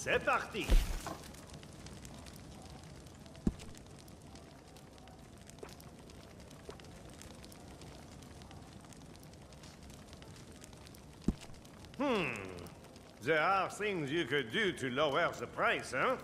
C'est parti Hmm. There are things you could do to lower the price, huh?